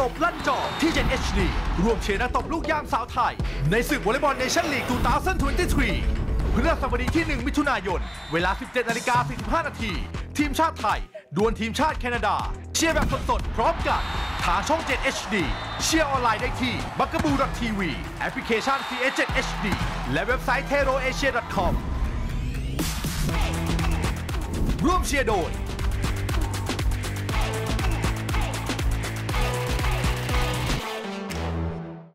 ตบลั่นจอที่ 7 HD ร่วมเชียร์นักตบลูกยางสาวไทย ในศึกวอลเลย์บอลเนชั่นลีก 2023พฤหัสบดีที่ 1 มิถุนายน เวลา 17นาฬิกา45นาที ทีมชาติไทย ดวลทีมชาติแคนาดา เชียร์แบบสดๆพร้อมกันทางช่อง 7 HD เชียร์ออนไลน์ได้ที่ b u g a b o o TV แอปพลิเคชัน CH 7 HD และเว็บไซต์ teroasia.com ร่วมเชียร์โดย